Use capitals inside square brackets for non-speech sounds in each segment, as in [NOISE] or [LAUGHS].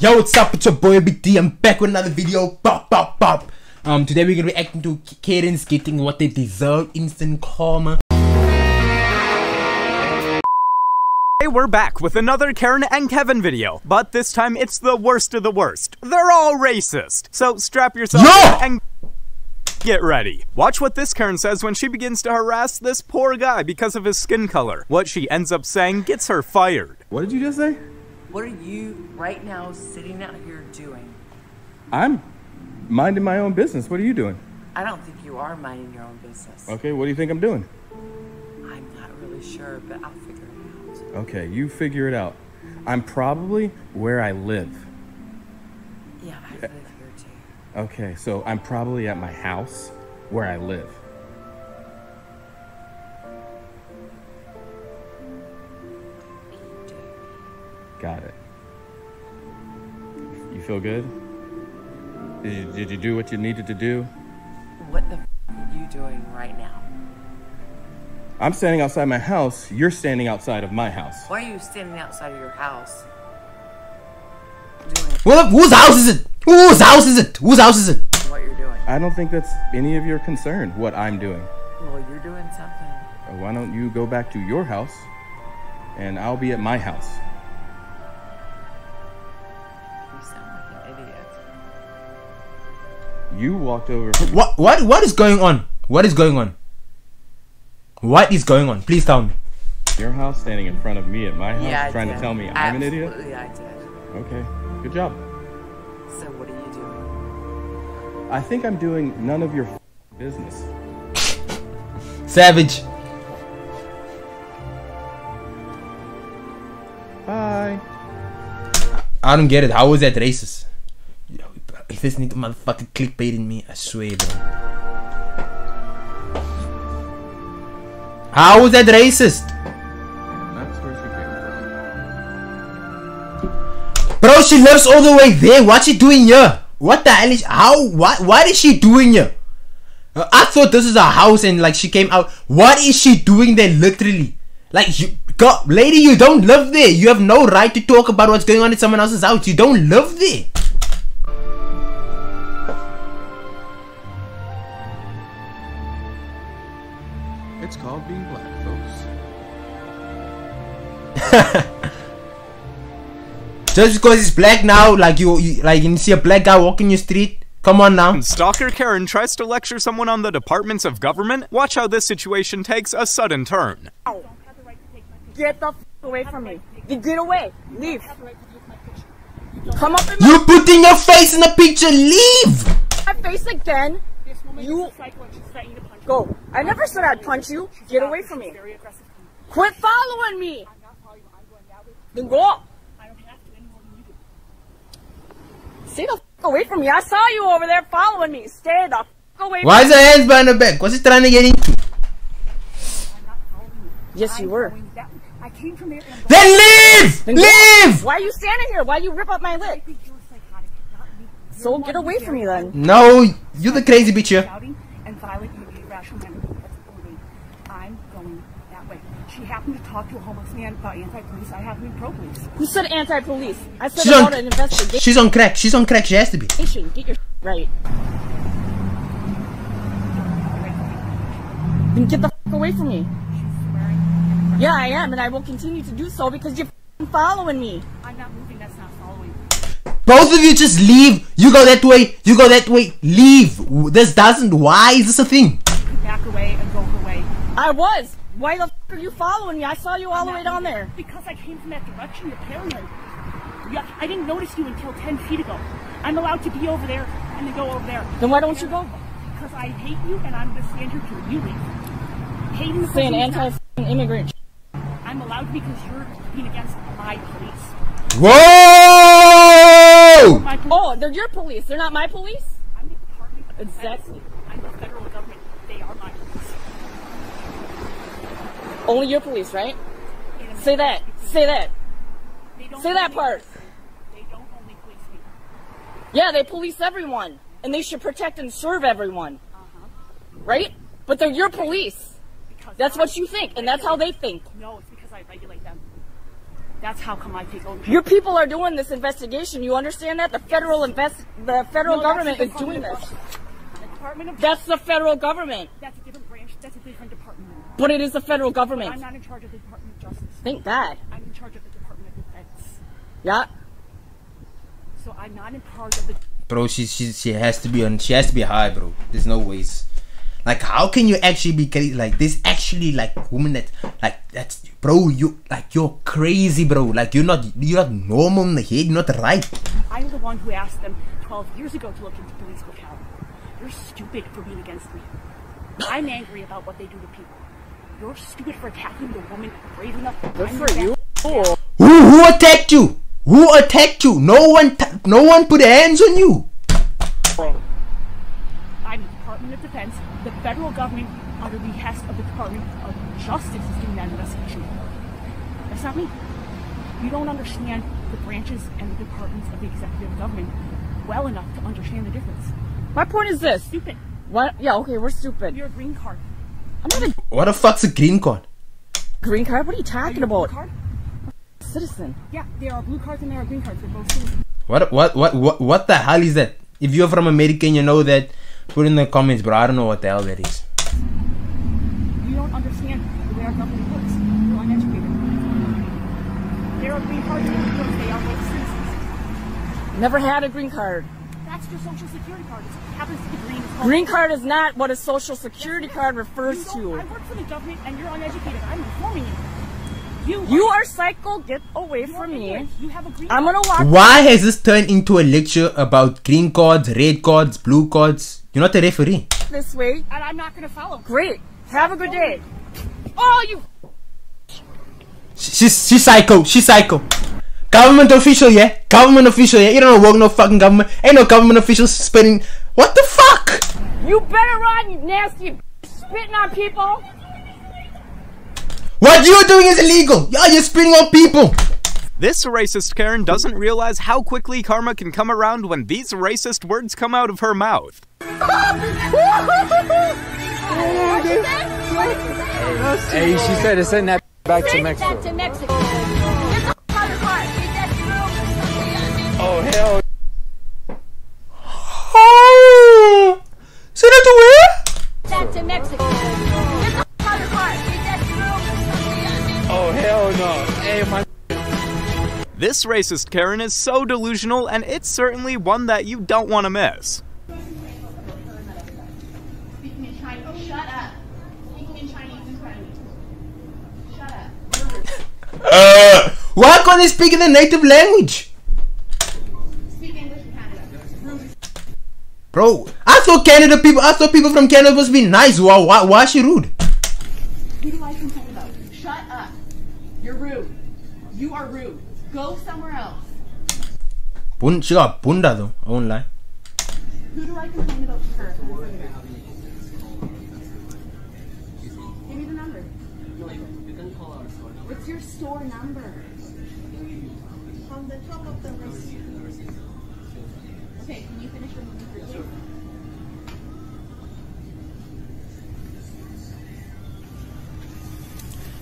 Yo, what's up? It's your boy Obie D. I'm back with another video. Bop, bop, bop. Um, today we're gonna be acting to Karen's getting what they deserve. Instant karma. Hey, we're back with another Karen and Kevin video, but this time it's the worst of the worst. They're all racist. So strap yourself Yeah! and get ready. Watch what this Karen says when she begins to harass this poor guy because of his skin color. What she ends up saying gets her fired. What did you just say? What are you right now sitting out here doing? I'm minding my own business. What are you doing? I don't think you are minding your own business. Okay, what do you think I'm doing? I'm not really sure, but I'll figure it out. Okay, you figure it out. I'm probably where I live. Yeah, I live here too. Okay, so I'm probably at my house where I live. Got it. You feel good? Did you, did you do what you needed to do? What the f- are you doing right now? I'm standing outside my house. You're standing outside of my house. Why are you standing outside of your house? Doing Well, whose house is it? Whose house is it? Whose house is it? what you're doing. I don't think that's any of your concern, what I'm doing. Well, you're doing something. Why don't you go back to your house and I'll be at my house? You walked over. What? What? What is going on? What is going on? What is going on? Please tell me. Your house standing in front of me at my house Yeah, trying did. to tell me I'm an idiot? Absolutely, I did. Okay, good job. So what are you doing? I think I'm doing none of your f- business. Savage. Bye. I don't get it. How is that racist? If this nigga motherfucking clickbaiting me, I swear, bro. How is that racist? Bro, she lives all the way there. What's she doing here? What the hell is how what what is she doing here? Uh, I thought this is a house and like she came out. What is she doing there literally? Like you God, lady, you don't live there. You have no right to talk about what's going on in someone else's house. You don't live there. [LAUGHS] Just because it's black now, like you, you like you see a black guy walking your street. Come on now. Stalker Karen tries to lecture someone on the departments of government, watch how this situation takes a sudden turn. Get the f- away from me. You get away. Leave. Come up in my, You putting your face in the picture. Leave. my face again. You go. I never said I'd punch you. Get away from me. Quit following me. Then go. Stay the f- away from me. I saw you over there following me. Stay the f- away Why is her hands behind her back? What's he trying to get into? Yes, you were. I came from there and Then leave. Then. Leave. Why are you standing here? Why you rip up my lip? you're psychotic, not me. So get away from me then. No, you're the crazy bitch here. And violent in a irrational manner. That's bullying. I'm going that way. She happened to talk to a homeless man about anti-police. I happen to be pro-police. Who said anti-police? I said She's about on. an investigation. She's on crack. She's on crack. She has to be. Get your right. Then get the f- away from me. Yeah, I am, and I will continue to do so because you're following me. I'm not moving. That's not following. Both of you just leave. You go that way. You go that way. Leave. This doesn't. Why is this a thing? Back away and go her way. I was. Why the f- are you following me? I saw you all the way down there. Because I came from that direction. You're paranoid. Yeah, I didn't notice you until 10 feet ago. I'm allowed to be over there and then go over there. Then why don't you go? Because I hate you and I'm going to stand here till you leave. Hating Say an anti-immigrant. I'm allowed because you're being against my police. Whoa! My police. Oh, they're your police. They're not my police. I'm the Department of Defense. Exactly. I'm the federal government. They are my police. Only your police, right? Say that. Say that. Say that part. They don't only police me. Yeah, they police everyone, and they should protect and serve everyone. Uh-huh. Right? But they're your police. Because That's I what you think, and that's how they think. No, it's because I regulate them. That's how come I take ownership. Your people are doing this investigation. You understand that? The federal invest, the federal No, government the is doing this. The That's the federal government. That's a different branch. That's a different department. But it is the federal government. I'm not in charge of the Department of Justice. Thank God. I'm in charge of the Department of Defense. Yeah. So I'm not in charge of the. bro she, she she has to be on she has to be high bro there's no ways like how can you actually be crazy like this actually like woman that like that's bro you like you're crazy bro like you're not you're not normal in the head you're not right I'm the one who asked them 12 years ago to look into police brutality. You're stupid for being against me. I'm angry about what they do to people. You're stupid for attacking the woman brave enough. Good for you. Cool. who who attacked you who attacked you no one no one put hands on you I'm the Department of Defense. The federal government, under the behest of the Department of Justice, is doing that investigation. That's not me. You don't understand the branches and the departments of the executive government well enough to understand the difference. My point is this. Stupid. What? Yeah. Okay. We're stupid. You're a green card. I'm not a what the fuck's a green card green card. What are you Are talking you about? card? Citizen. Yeah, there are blue cards and there are green cards. They're both citizens. what what what what what the hell is that if you're from america and you know that put in the comments bro i don't know what the hell that is You don't understand the way our government works. You're uneducated. There are green cards because they are both citizens. Never had a green card. That's your social security card. It happens to be green. It's Green card is not what a social security card refers to. I work for the government and you're uneducated. I'm informing you. You, You are psycho. Get away you from me. You have a green I'm card. gonna walk. why has this turned into a lecture about green cards red cards blue cards you're not a referee this way. And I'm not going to follow. Great. Have a good day. Oh, you. She's she's psycho. She's psycho. Government official, yeah. Government official, yeah. You don't work no fucking government. Ain't no government official spitting. What the fuck? You better run, you nasty spitting on people. What you're doing is illegal. Yeah, you're spitting on people. This racist Karen doesn't realize how quickly karma can come around when these racist words come out of her mouth. Hey, she said to send that back to Mexico. Hell. Oh, send it to where? Back to Mexico. The car, car. Get that through. Oh hell no. Hey, my. This racist Karen is so delusional, and it's certainly one that you don't want to miss. Speaking in Chinese. Shut up. Speaking in Chinese in front of me. Shut up. Uh, why can't they speak in the native language? Speak English in Canada. Bro, I thought Canada people. I thought people from Canada must be nice. Why? Why? Why is she rude? Who do I complain about? Shut up. You're rude. You are rude. Go somewhere else. Bun, she got bunda though. I won't lie. Who do I complain about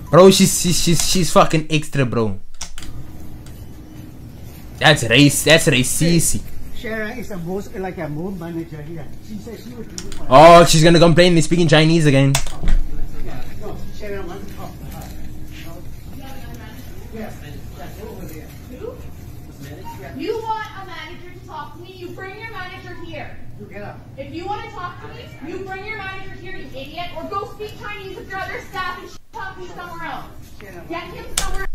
Bro, she's she's she's, she's fucking extra, bro. That's race. That's racist. Sharon is a most like a moon manager here. She said she would do it. Oh, she's gonna complain. They speaking Chinese again. No, Sharon wants to talk to her. Yes, yes, over there. You want a manager to talk to me? You bring your manager here. You get up. If you want to talk to me, you bring your manager here, you idiot, or go speak Chinese with your other staff and me somewhere else. Get him somewhere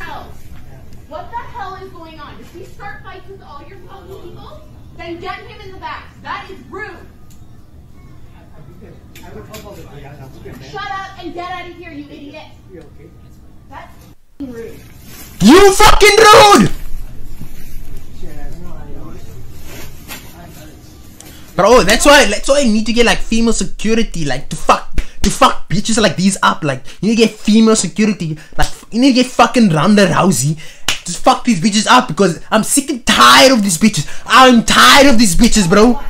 else. What the hell is going on? Does he start fights with all your fucking people? Then get him in the back. That is rude. Shut up and get out of here, you idiot. That's rude. You fucking rude, Sharon, no, I know. Bro. That's why. That's why I need to get like female security, like to fuck, to fuck bitches like these up. Like you need to get female security. Like you need to get fucking Ronda Rousey. Just fuck these bitches up because I'm sick and tired of these bitches. I'm tired of these bitches, bro.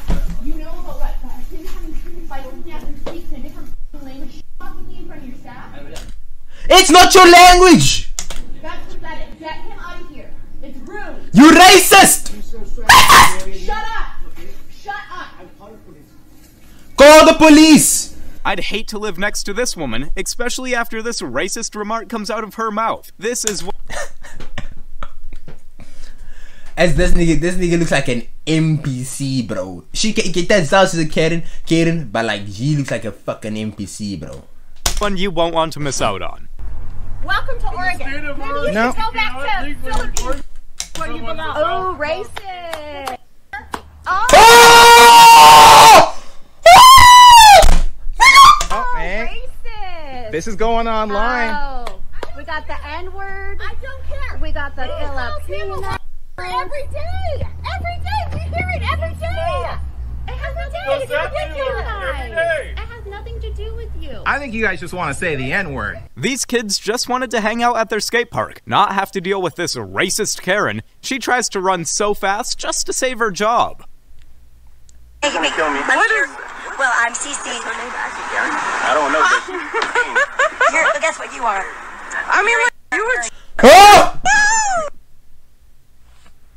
You know about what? Uh, him having treated by Olympians and speaks in a different It's not your language. That's pathetic. Get him out of here. It's rude. You racist. Shut up. Shut up. Call the police. I'd hate to live next to this woman, especially after this racist remark comes out of her mouth. This is what. [LAUGHS] As this nigga, this nigga looks like an NPC, bro. She can get that sounds to Karen, Karen, but like he looks like a fucking NPC, bro. one you won't want to miss out on. Welcome to Oregon. Maybe you No. should go back to Philippines. Where you belong. Oh, racist. Oh! This is going online. Oh, we got the N word. I don't care. We got the He calls him a Filipino. every day. Every day. We hear it every day. It has nothing to do with you guys. It has nothing to do with you. I think you guys just want to say the N word. These kids just wanted to hang out at their skate park, not have to deal with this racist Karen. She tries to run so fast just to save her job. What is? Well, I'm CC. I don't know. But [LAUGHS] You're, but guess what you are? I mean, like, you were. Oh!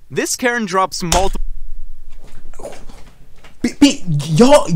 This Karen drops multiple. Be, be, y'all,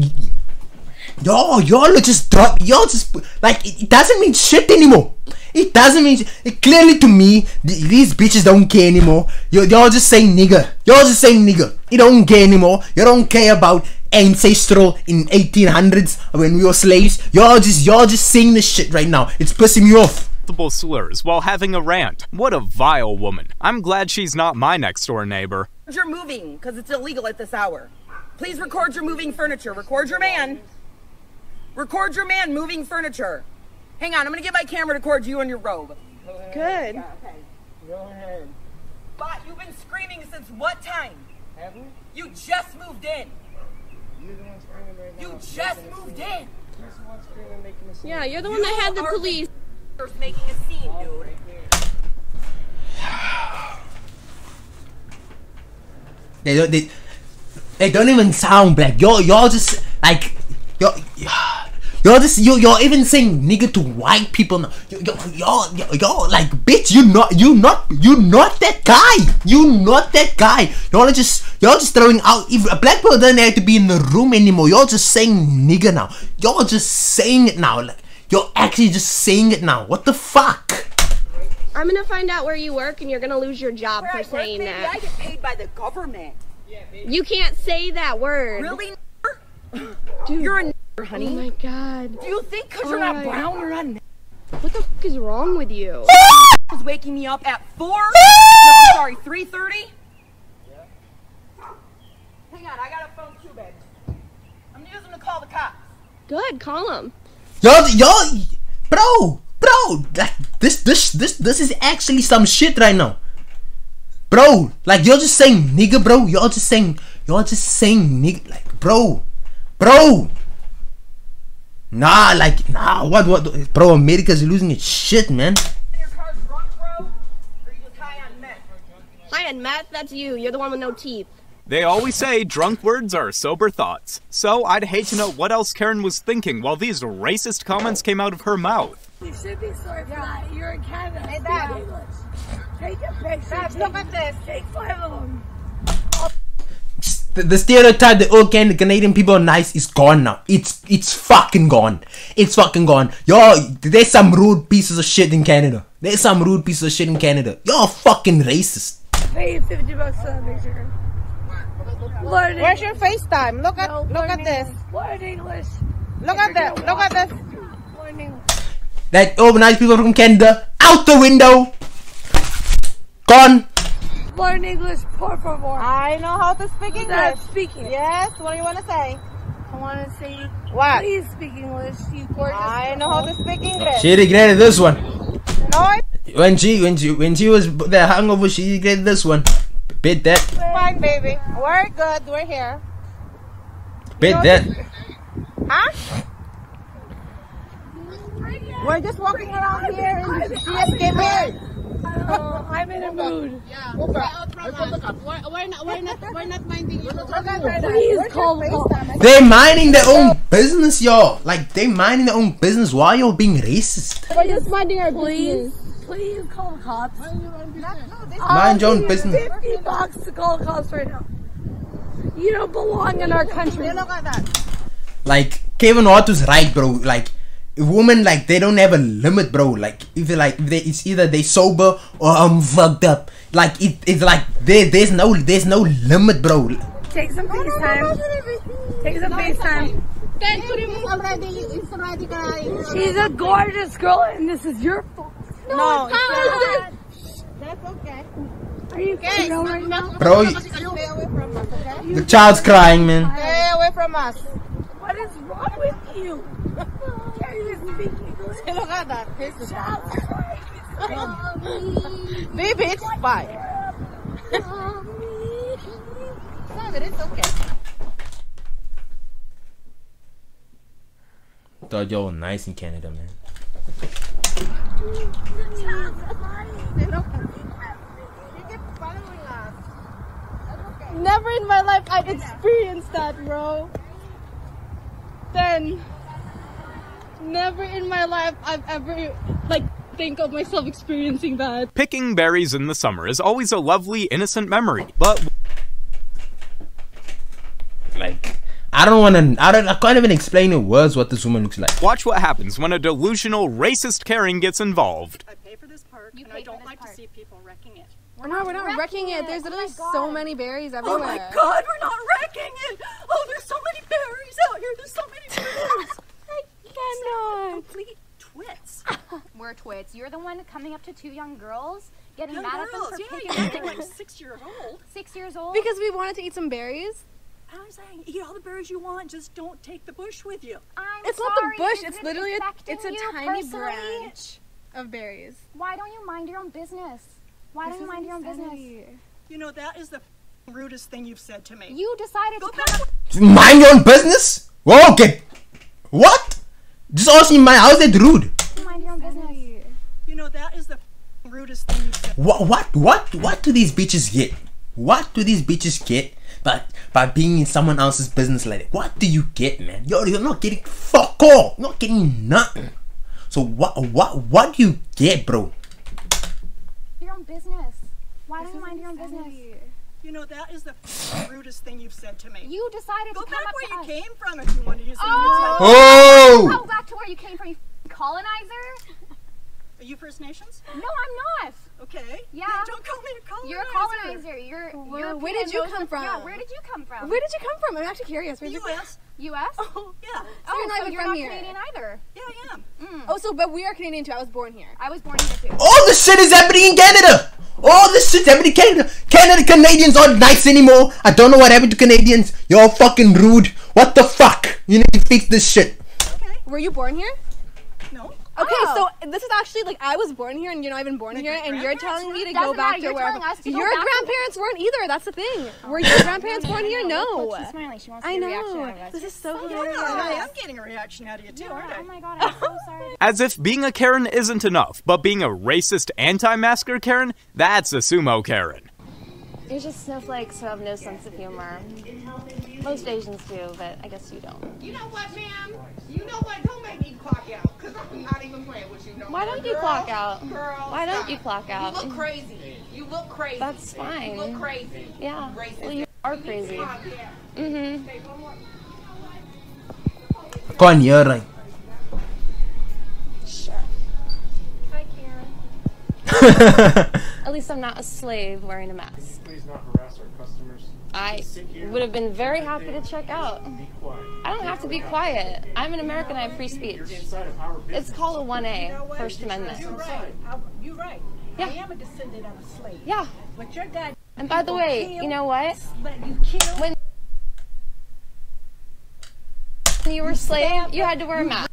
y'all, y'all are just drop. Y'all just like it, it doesn't mean shit anymore. It doesn't mean it, clearly to me. th- these bitches don't care anymore. You, y'all just saying nigger. Y'all just saying nigger. You don't care anymore. You don't care about ancestral in 1800s when we were slaves. Y'all just y'all just saying this shit right now. It's pissing me off. multiple slurs while having a rant. What a vile woman. I'm glad she's not my next door neighbor. You're moving because it's illegal at this hour. Please record your moving furniture. Record your man. Record your man moving furniture. Hang on, I'm gonna get my camera to record you in your robe. Good. Yeah, okay. Go ahead. But you've been screaming since what time? Have we? You just moved in. You just moved in. Yeah, you're the one that had the police. Making a scene, dude. They don't. They, they don't even sound black. Y'all, y'all just like y'all. Y'all just you y'all even saying nigga to white people now. Y- y- Y'all, y'all, y'all like bitch. You not you not you not that guy. You not that guy. Y'all are just y'all just throwing out. If a black people doesn't have to be in the room anymore. Y'all just saying nigga now. Y'all just saying it now. Like you're actually just saying it now. What the fuck? I'm gonna find out where you work, and you're gonna lose your job Where for I work, saying baby, I that. get paid by the government. You can't say that word. Really? Dude. You're a n- Oh honey. my god. Do you think because you're oh not Alright. brown, you're not a n- What the fuck is wrong with you? [LAUGHS] was waking me up at four? no, I'm [LAUGHS] sorry, three thirty. Yeah. Hang on, I got a phone too, babe. I'm using to use them to call the cops. Good, call him. Y'all, y'all, bro, bro, like this, this, this, this is actually some shit right now, bro. Like you're just saying nigga, bro. Y'all just saying, y'all just saying nigga, like bro, bro. Nah, like nah, what, what, bro? America's losing its shit, man. Your car's drunk, bro? Or you just high on meth? Hi, and Matt, that's you. You're the one with no teeth. They always say drunk words are sober thoughts. So I'd hate to know what else Karen was thinking while these racist comments came out of her mouth. You should be sorry for that. You're in Canada. Hey, Babs. Take a picture. Babs, look at this. Take five of them. The, the stereotype that oh can Canadian people are nice is gone now. It's it's fucking gone. It's fucking gone. Y'all, there's some rude pieces of shit in Canada. There's some rude pieces of shit in Canada. Y'all fucking racist. Pay you 50 bucks uh, for that picture. Learn Where's your FaceTime? Look at No, look at this. English. Learn English. Look at this. Look at this. Learn English. That oh nice people from Canada out the window. Gone. Learn English, por favor. I know how to speak Not English. speaking. Yes, what do you want to say? I want to say, What? please speak English, you gorgeous. I know how to speak English. She regretted this one. No, When she when she when she was the hungover, she regretted this one. Bit that. fine, baby. We're good. We're here. Bit that. Huh? We're just walking around here and she just came in. Oh, I'm in a mood. Yeah. We're, we're not. We're not. We're not minding you. Please call the cops. They minding their own business, y'all. Like they minding their own business while you're being racist. We're just minding our business. Please call the cops. Mind your own business. Fifty bucks to call the cops right now. You don't belong in our country. Like Kevin Hart was right, bro. Like women, like they don't have a limit, bro. Like if like, if they, it's either they sober or I'm fucked up. Like it, it's like there, there's no, there's no limit, bro. Take some FaceTime. Take some FaceTime. already, it's already crying. She's a gorgeous girl, and this is your fault. No, it's not. That's okay. Are you kidding right now? Bro, Stay away from us, okay? The child's crying, man. Stay away from us. What is wrong with you? [LAUGHS] At that. This is Baby, it's fine. Thought y'all nice in Canada, man. Never in my life I've experienced that, bro. Then, never in my life I've ever, like, think of myself experiencing that. Picking berries in the summer is always a lovely, innocent memory, but Like I don't want to. I don't. I can't even explain in words what this woman looks like. watch what happens when a delusional, racist Karen gets involved. I pay for this park, you and I don't like to see people wrecking it. We're not, we're not wrecking it. There's literally so oh many berries everywhere. Oh my god, we're not wrecking it! Oh, there's so many berries out here. There's so many berries. I cannot. Complete twits. We're twits. You're the one coming up to two young girls, getting Young mad girls, at them yeah, for you're picking acting like six years old. Six years old. Because we wanted to eat some berries. I'm saying, eat all the berries you want, just don't take the bush with you. I'm It's not the bush. It's literally a, it's a tiny personally? branch of berries. Why don't you mind your own business? Why This don't you mind your own insanity. business? You know, that is the rudest thing you've said to me. You decided Go to back come up. Mind your own business. Whoa, get what? Just asking my how's that rude? Mind your own business. You know, that is the f***ing rudest thing you've said. What what what what do these bitches get? What do these bitches get by by being in someone else's business like that? What do you get, man? Yo, you're not getting fuck all. You're not getting nothing. So what what what do you get, bro? Your own business. Why don't you mind your own business? You know, that is the rudest thing you've said to me. You decided Go to come back up where to you us. came from if you want to use the Oh! Oh! Go back to where you came from, you colonizer. Are you First Nations? No, I'm not. Okay. Yeah. Then don't call me a colonizer. You're a colonizer. You're. Where- you're where did you come from? Yeah, where did you come from? Where did you come from? I'm actually curious. Where The did you U.S. U.S. [LAUGHS] Oh, yeah. Oh, you're not so even you're from not here. Canadian either. Yeah, I am. Mm. Oh, so but we are Canadian too. I was born here. I was born here too. All this shit is happening in Canada. All this shit's happening in Canada. Canada Canadians aren't nice anymore. I don't know what happened to Canadians. You're all fucking rude. What the fuck? You need to fix this shit. Okay. Were you born here? No. Okay, Oh. so this is actually like I was born here and you're not even born Like here, and you're telling me to go back matter, to you're where us to go your back to- grandparents weren't either. That's the thing. Oh. Were your grandparents born here? No. She's smiling. She wants I to get a reaction know. out of us. This is so Yeah, hilarious. I am getting a reaction out of you too, aren't I? Oh my god, I'm so [LAUGHS] sorry. As if being a Karen isn't enough, but being a racist anti-masker Karen, that's a sumo Karen. You're just snowflakes who have no sense of humor. Most Asians do, but I guess you don't. You know what, ma'am? You know what? Don't make me clock out, because I'm not even playing with you no Why don't you Girl, clock out? Girl, Why don't stop. you clock out? You look crazy. You look crazy. That's fine. You look crazy. Yeah. Racist. Well, you are crazy. Mm-hmm. Can't hear right. Sure. Hi, Karen. [LAUGHS] At least I'm not a slave wearing a mask. Please not harass our customers. I would have been very happy to check out. I don't have to be quiet. I'm an American. I have free speech. It's called a 1A, First Amendment. You're right. I, you're right. Yeah. I am a descendant of a slave. Yeah. But your guy. And by the way, you know what? You kill. When when you were a slave, you had to wear a mask.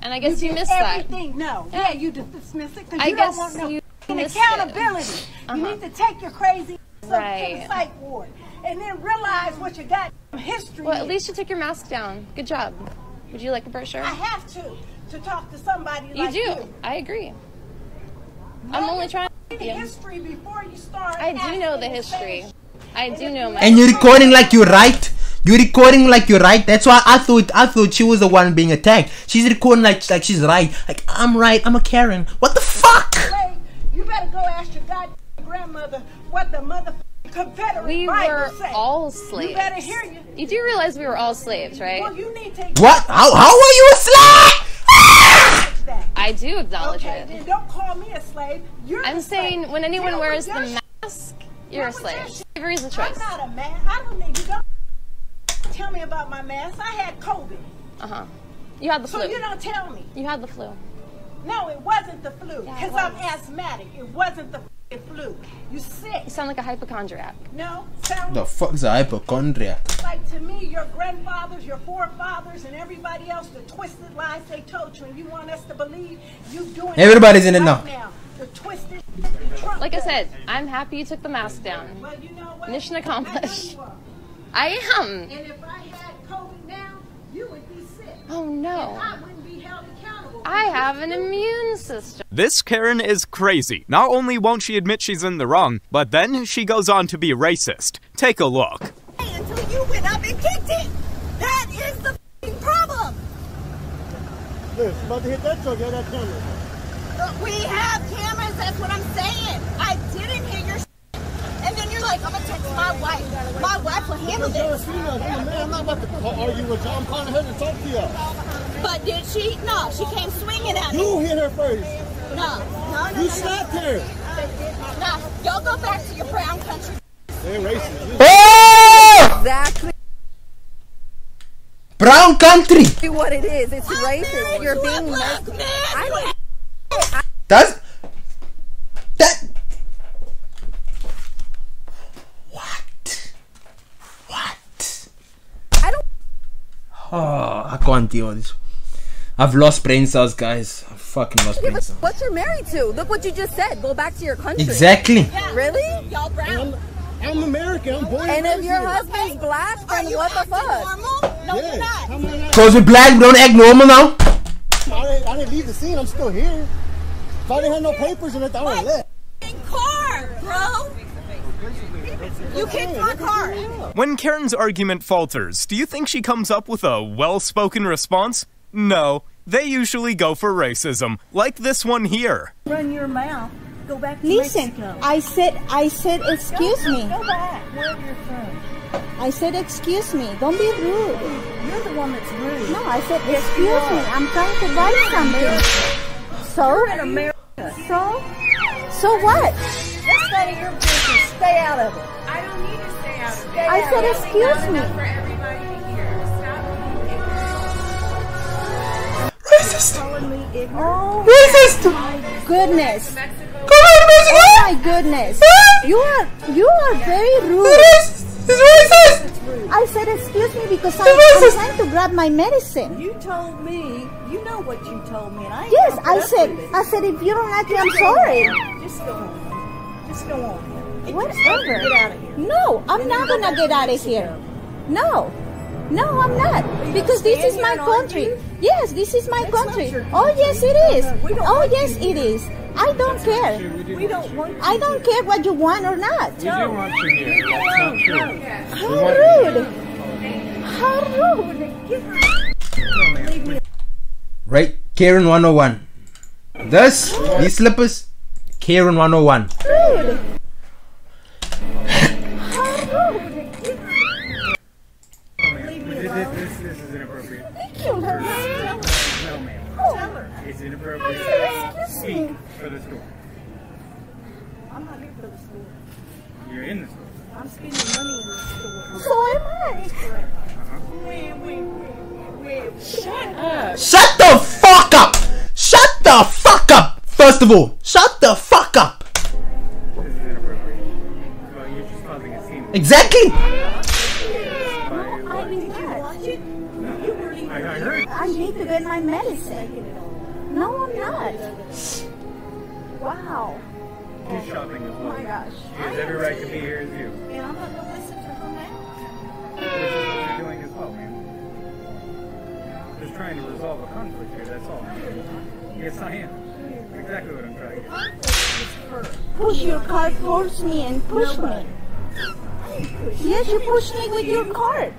And I guess you did missed that. everything. No. Yeah, you dismiss it because you guess don't want no you f***ing accountability. You Uh-huh. need to take your crazy ass up to the psych ward and then realize what your goddamn history Well, at least you took your mask down. Good job. Would you like a brochure? I have to to talk to somebody You like do. you. I agree. I'm only trying. the history before you start. I do know the history. I do know my And you're recording like you're right. You're recording like you're right. That's why I thought I thought she was the one being attacked. She's recording like like she's right. Like I'm right. I'm a Karen. What the fuck? Slave, You better go ask your goddamn grandmother what the mother Confederate We Bible were say. all slaves. You better hear you. You do realize we were all slaves, right? Well, you need to. What? How how are you a slave? I do acknowledge Okay, it. then don't call me a slave. You're I'm saying slave. when anyone Deal wears the mask, you're a slave. Slavery is a I'm choice. not a man. I don't need you. Don't tell me about my mask. I had COVID. Uh huh. You had the So flu. you don't tell me. You had the flu. No, it wasn't the flu. Yeah, it Because I'm asthmatic. It wasn't the f***ing flu. You sick. You sound like a hypochondriac. No, sound The fuck's a hypochondriac? like to me, your grandfathers, your forefathers, and everybody else, the twisted lies they told you, and you want us to believe you doing Everybody's in it right now. The twisted Trump Like I said, I'm happy you took the mask down. Well, you know what? Mission I know accomplished. you are. I am. And if I had COVID now, you would be sick. Oh no. And I wouldn't be held accountable. I have an immune system. This Karen is crazy. Not only won't she admit she's in the wrong, but then she goes on to be racist. Take a look. Until you went up and kicked it. That is the f***ing problem. Look, about to hit that truck, yeah, that camera. Look, we have cameras. That's what I'm saying. I didn't hear your. And then you're like, I'm gonna text my wife. My wife will handle Because this. you're a female, I'm a man, I'm not about to argue with you. I'm calling her to talk to you. But did she? No, she came swinging at me. You hit her first. No, no, no, You no, slapped no. her. No, y'all go back to your brown country. They're racist. Oh! Exactly Brown country. what it is. It's racist. You're being. I don't. That's that. What? What? I don't. Oh, I can't deal with this. I've lost brain cells, guys. I've fucking lost Yeah, brain but cells. what you're married to? Look what you just said. Go back to your country. Exactly. Really? Y'all brown. I'm American. I'm born And if your here. husband's black, Are then you what the fuck? normal? No, Yes. you're not. How am I not? Cause we black, we don't act normal now. I didn't, I didn't leave the scene. I'm still here. If I didn't have no papers and I would have left. car, bro. You kicked my car. When Karen's argument falters, do you think she comes up with a well spoken response? No. They usually go for racism, like this one here. Run your mouth. Go back to Listen, Mexico. I said, I said, excuse me. Go back. Where you're from. I said, excuse me. Don't be rude. You're the one that's rude. No, I said, Yes, excuse me. I'm trying to buy something. So? You're in America. So? So what? That's none of your business. Stay out of it. I don't need to stay out of it. I said, excuse me. Racist. Oh, Racist. my goodness. Come on, Mexico. Oh my goodness. You are, you are very rude. Racist. It's racist. I said, excuse me because I'm, It's I'm trying to grab my medicine. You told me. You know what you told me, and I Yes, I said. I said, if you don't like it, I'm sorry. Just go on. Just go on. Get Whatever. Get out of here. No, I'm not gonna get out of here. No. No, I'm not. Because this is my here and country. Argue? Yes, this is my That's country. Oh, yes, it is. Oh, yes, it is. I don't care. We don't want I don't care what you want or not. We do want you here. That's not true. How rude. How rude. Right, Karen 101. This, these slippers, Karen 101. Up! First of all, shut the fuck up! This is inappropriate. Well, you're just causing a scene. Exactly! I'm not. I, I heard. I need to get my medicine. No, I'm not. Wow. She's shopping as well. Oh my gosh. She has every right to be here as you. And I'm not gonna listen to her now. Which is what you're doing as well, ma'am. Just trying to resolve a conflict here, that's all. Yes, I am. Exactly what I'm trying to do. push your cart towards me and push me. Yes, you push me with your cart.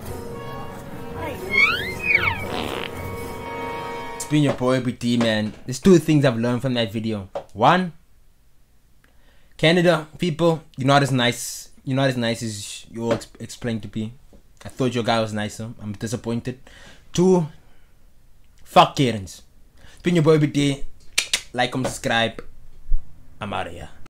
It's been your boy Obie D man. There's two things I've learned from that video. One, Canada people, you're not as nice. You're not as nice as you all ex- explained to be. I thought your guy was nicer. I'm disappointed. Two, fuck Karens. It's been your boy Obie D. Like, comment, subscribe. I'm out of here.